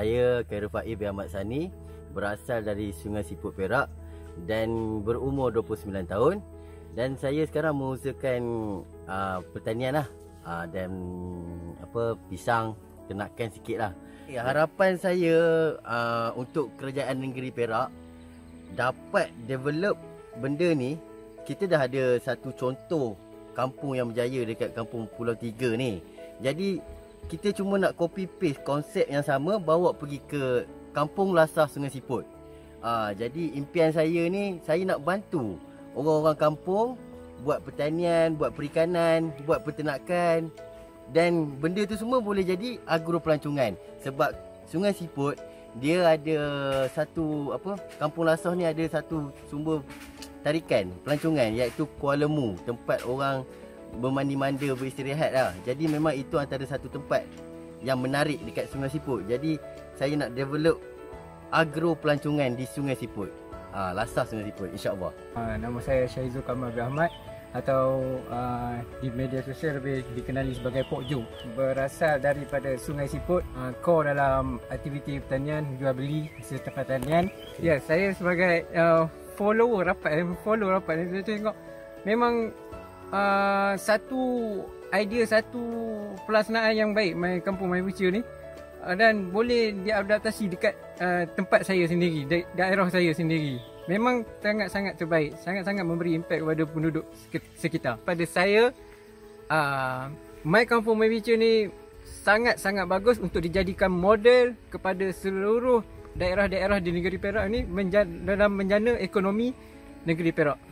saya Khairul Faiz bin Ahmad Sani berasal dari Sungai Siput Perak dan berumur 29 tahun dan saya sekarang mengusahakan uh, pertanian lah uh, dan apa pisang kenakan sikit lah. Ya, harapan saya uh, untuk kerajaan negeri Perak dapat develop benda ni kita dah ada satu contoh kampung yang berjaya dekat kampung Pulau Tiga ni. Jadi kita cuma nak copy paste konsep yang sama bawa pergi ke kampung Lasah Sungai Siput. Ah, jadi impian saya ni saya nak bantu orang-orang kampung buat pertanian, buat perikanan, buat peternakan dan benda tu semua boleh jadi agro pelancongan sebab Sungai Siput dia ada satu apa kampung Lasah ni ada satu sumber tarikan pelancongan iaitu Kuala Mu tempat orang bermandi-manda beristirahat lah. Jadi memang itu antara satu tempat yang menarik dekat Sungai Siput. Jadi saya nak develop agro pelancongan di Sungai Siput. Ha, lasah Sungai Siput insya-Allah. Uh, nama saya Syahizul Kamal bin Ahmad atau uh, di media sosial lebih dikenali sebagai Pok Ju. Berasal daripada Sungai Siput, uh, core dalam aktiviti pertanian, jual beli serta pertanian. Ya, yeah, saya sebagai uh, follower rapat, follow rapat saya tengok memang uh, satu idea satu pelaksanaan yang baik My Kampung My Future ni. Uh, dan boleh diadaptasi dekat uh, tempat saya sendiri da- daerah saya sendiri. Memang sangat-sangat terbaik sangat-sangat memberi impak kepada penduduk sekitar. Pada saya uh, My Kampung My Future ni sangat-sangat bagus untuk dijadikan model kepada seluruh daerah-daerah di negeri Perak ni menja- dalam menjana ekonomi negeri Perak